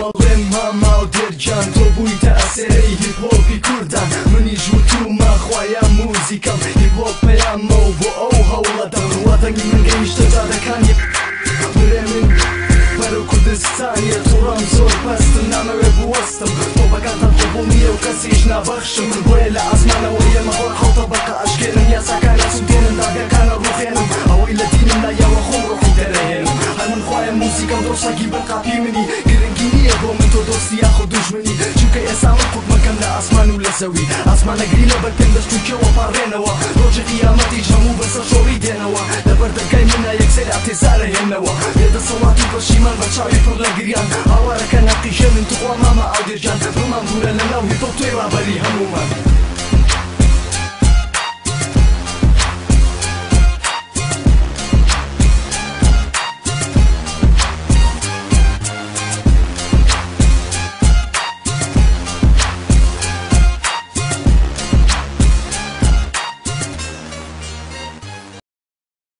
مەڵێم ماما و دەرجان تۆ بوویتە ئەسێرەی هیپۆپی کوردان منی ژووتومە خوایان موزیکەم هیپۆپەیانمە و بۆ ئەو هەوڵەدەم وەدەنگی من گەیشتە جادەکانی برێ من بەرە کوردستانیە تووڕام زۆر پەستم نامەوێ بوەستم بۆ بەکاتان خۆبوو نییە و کەسیش نابەخشم بۆیە لە ئاسمانەوە ئێمە هۆر خەڵتە بەقە ئەشکێنم یاساکانە سوودێنن داگەکانە ڕوخێنم ئەوەی لە دینم نایەوە خۆم ڕۆخی دەرەهێنم هەر من خۆیان موسیقم دۆشەگی بەقاپی منی گرنگی نییە ئاسمان و لە زەوی ئاسمانەگری لە بەرپێم دەست چونکەوە پاڕێنەوە ڕۆژە قیامەتی هەموو بەسەر شۆڕی دێنەوە لە بەردەکەی منە یەکسەر ئاتێزارە هێنەوە بێدە سەڵاتی پەشیمان بە چاوی پڕ لە گریان هاوارەکە نەقیشە من توخوا مامە ئاودێجان بمان بوورە لە ناو هیپۆ توێ ڕابەری هەمومان